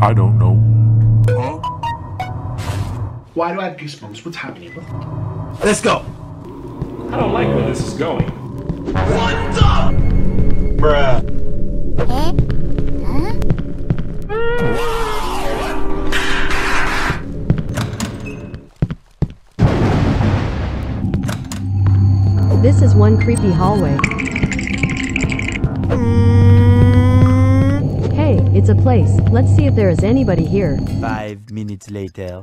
get here? I don't know. Why do I have goosebumps? What's happening? Let's go. I don't like where this is going. What the? Bruh. Huh? Huh? This is one creepy hallway. Hey, it's a place. Let's see if there is anybody here. Five minutes later.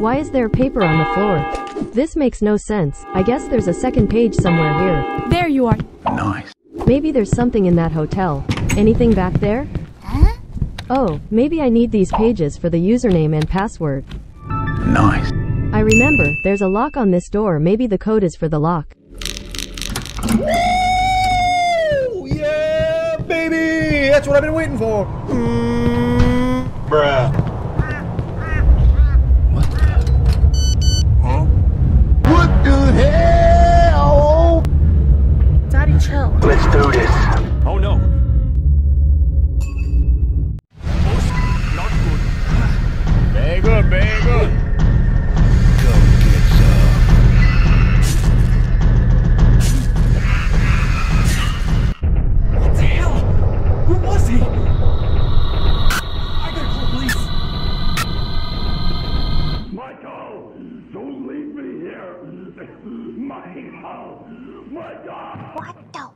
Why is there a paper on the floor? This makes no sense. I guess there's a second page somewhere here. There you are. Nice. Maybe there's something in that hotel. Anything back there? Oh, maybe I need these pages for the username and password. Nice. I remember, there's a lock on this door. Maybe the code is for the lock. That's what I've been waiting for. Mm. What leave me here. Michael, Michael.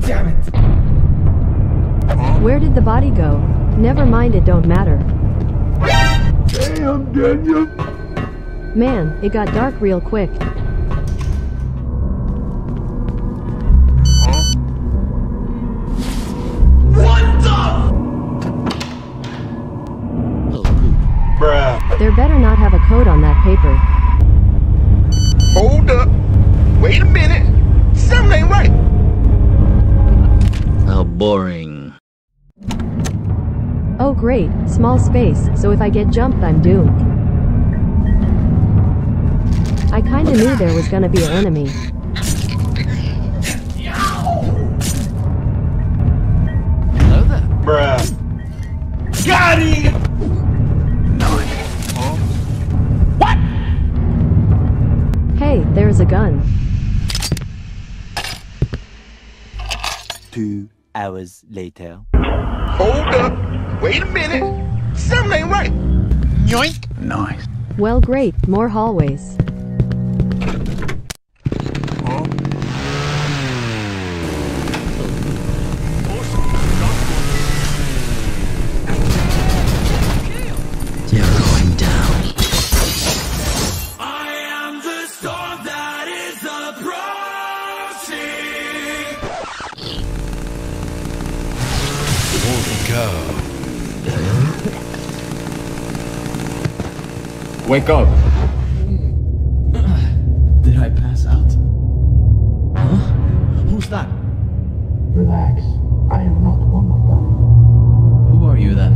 Damn it. Where did the body go? Never mind, it don't matter. Damn, Daniel. Man, it got dark real quick. What the. There better not have a code on that paper. Boring. Oh great, small space, so if I get jumped I'm doomed. I kinda knew there was gonna be an enemy. Hello there. Got him! Hey, there's a gun. Two hours later. Hold up. Wait a minute. Something ain't right. Yoink. Nice. Well great, more hallways. Wake up. Did I pass out? Huh? Who's that? Relax. I am not one of them. Who are you then?